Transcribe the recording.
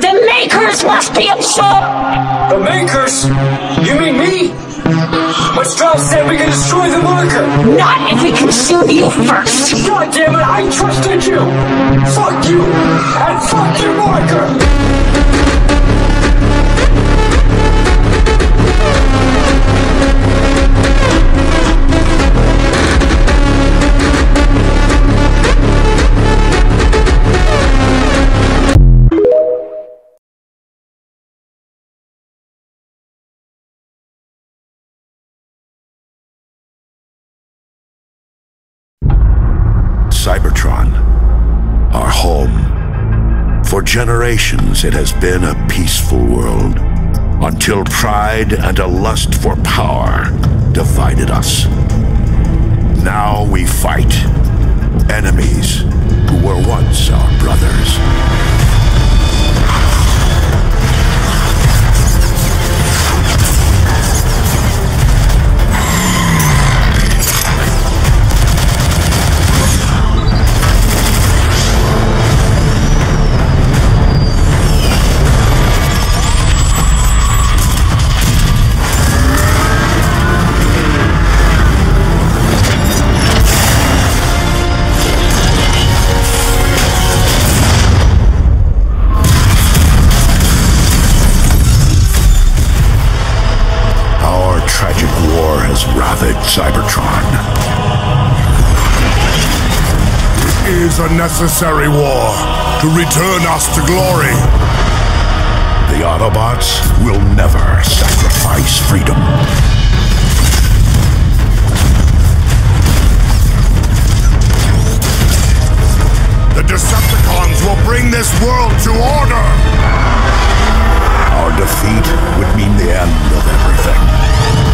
The Makers must be upset! The Makers? You mean me? But Strauss said we can destroy the marker! Not if we consume you first! God damn it, I trusted you! Fuck you! And fuck your marker! Cybertron, our home. For generations, it has been a peaceful world until pride and a lust for power divided us. Now we fight enemies who were once our brothers. War has ravaged Cybertron. It is a necessary war to return us to glory. The Autobots will never sacrifice freedom. The Decepticons will bring this world to order. Our defeat would mean the end of everything.